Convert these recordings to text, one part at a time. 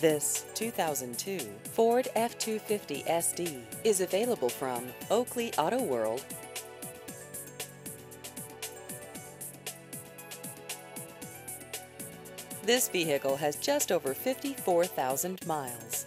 This 2002 Ford F-250 SD is available from Oakley Auto World. This vehicle has just over 54,000 miles.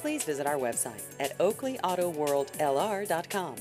Please visit our website at oakleyautoworldlr.com.